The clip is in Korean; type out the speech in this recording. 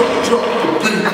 drop, drop the beat.